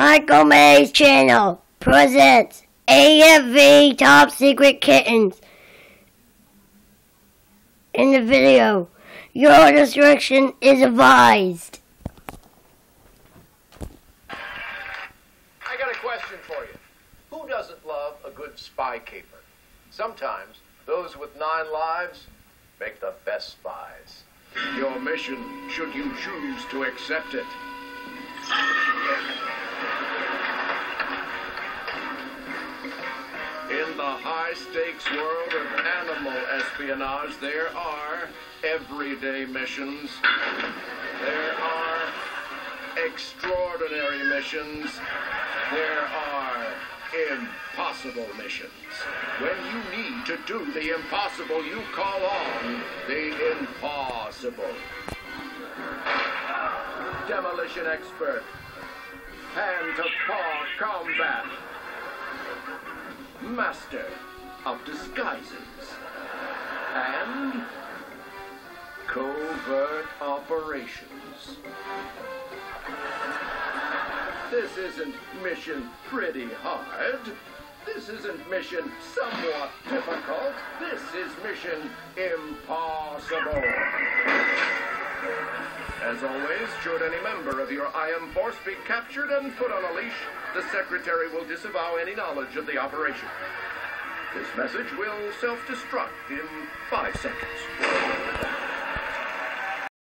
Michael Mayse channel presents AFV Top Secret Kittens. In the video, your destruction is advised. I got a question for you. Who doesn't love a good spy caper? Sometimes those with nine lives make the best spies. Your mission, should you choose to accept it. In the high stakes world of animal espionage, there are everyday missions. There are extraordinary missions. There are impossible missions. When you need to do the impossible, you call on the impossible. Demolition expert. Hand to paw combat. Master of disguises. And covert operations. This isn't mission pretty hard. This isn't mission somewhat difficult. This is mission impossible. As always, should any member of your IM force be captured and put on a leash, the Secretary will disavow any knowledge of the operation. This message will self-destruct in five seconds.